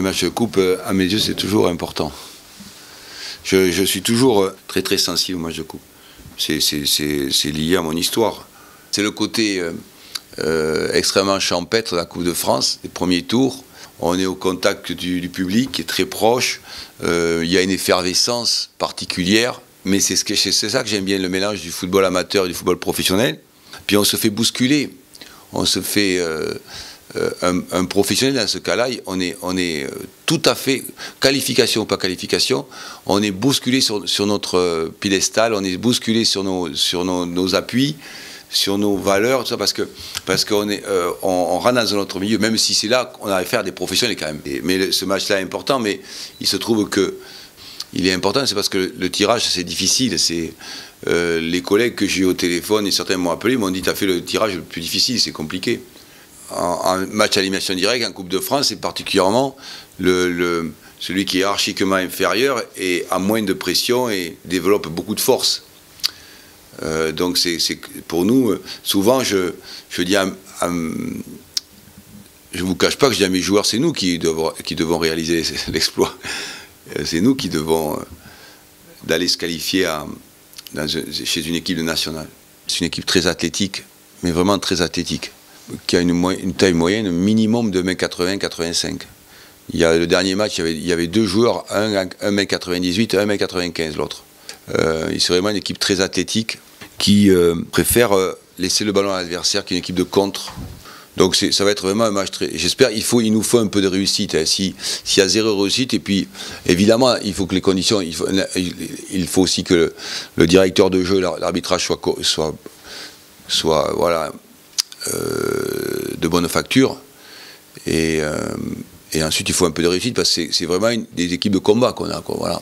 match de coupe, euh, à mes yeux, c'est toujours important. Je, suis toujours euh, très très sensible au match de coupe. C'est lié à mon histoire. C'est le côté euh, extrêmement champêtre de la Coupe de France, les premiers tours. On est au contact du, public, qui est très proche. Il y a une effervescence particulière. Mais c'est ce ça que j'aime bien, le mélange du football amateur et du football professionnel. Puis on se fait bousculer. On se fait un, un, professionnel dans ce cas-là, on est, euh, tout à fait, qualification ou pas qualification, on est bousculé sur, notre piédestal, on est bousculé sur nos, appuis, sur nos valeurs, tout ça, parce que parce qu'on euh, on, on, rentre dans un autre milieu, même si c'est là qu'on a affaire à des professionnels quand même. Mais ce match-là est important, mais il se trouve que il est important, c'est parce que le, tirage c'est difficile. Euh, les collègues que j'ai eu au téléphone et certains m'ont appelé, m'ont dit tu as fait le tirage le plus difficile, c'est compliqué en, match à élimination directe, en Coupe de France, c'est particulièrement le, celui qui est archiquement inférieur et a moins de pression et développe beaucoup de force. Euh, donc c'est pour nous, souvent je, je dis je ne vous cache pas que je dis à mes joueurs, c'est nous qui devons, qui devons réaliser l'exploit. C'est nous qui devons euh, d'aller se qualifier à, chez une équipe nationale. C'est une équipe très athlétique, mais vraiment très athlétique qui a une, taille moyenne minimum de 1m80-85. Il y a le dernier match, il y avait, deux joueurs, un 1m98 et un 1m95 l'autre. Euh, c'est vraiment une équipe très athlétique qui euh, préfère euh, laisser le ballon à l'adversaire qu'une équipe de contre. Donc ça va être vraiment un match très. J'espère il faut il nous faut un peu de réussite. Hein. Si s'il y a zéro réussite et puis évidemment il faut que les conditions il faut, aussi que le, le directeur de jeu l'arbitrage soit soit soit voilà de bonne facture. Et, euh, et, ensuite, il faut un peu de réussite parce que c'est vraiment des équipes de combat qu'on a. Voilà.